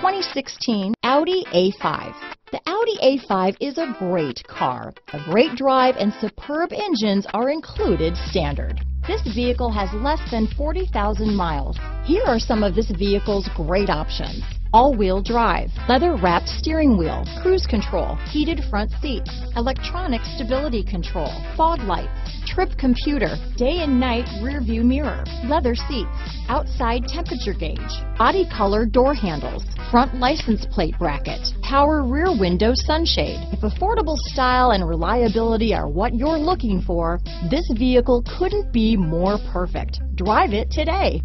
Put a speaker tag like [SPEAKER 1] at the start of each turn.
[SPEAKER 1] 2016 Audi A5. The Audi A5 is a great car. A great drive and superb engines are included standard. This vehicle has less than 40,000 miles. Here are some of this vehicle's great options. All-wheel drive, leather-wrapped steering wheel, cruise control, heated front seats, electronic stability control, fog lights, trip computer, day and night rear view mirror, leather seats, outside temperature gauge, body color door handles, front license plate bracket, power rear window sunshade. If affordable style and reliability are what you're looking for, this vehicle couldn't be more perfect. Drive it today.